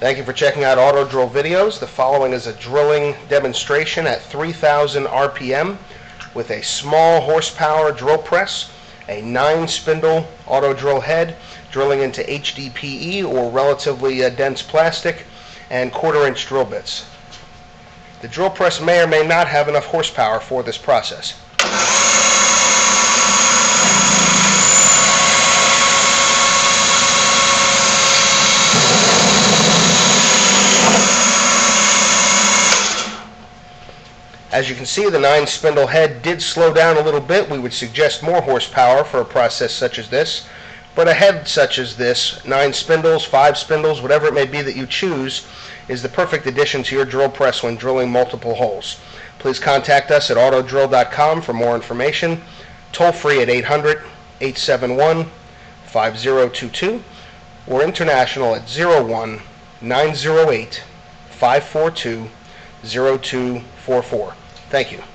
Thank you for checking out AutoDrill videos. The following is a drilling demonstration at 3,000 RPM with a small horsepower drill press, a 9-spindle auto drill head, drilling into HDPE or relatively uh, dense plastic, and quarter-inch drill bits. The drill press may or may not have enough horsepower for this process. As you can see, the 9-spindle head did slow down a little bit. We would suggest more horsepower for a process such as this. But a head such as this, 9 spindles, 5 spindles, whatever it may be that you choose, is the perfect addition to your drill press when drilling multiple holes. Please contact us at autodrill.com for more information. Toll free at 800 871 5022 or international at 01 908 542 0244. Thank you.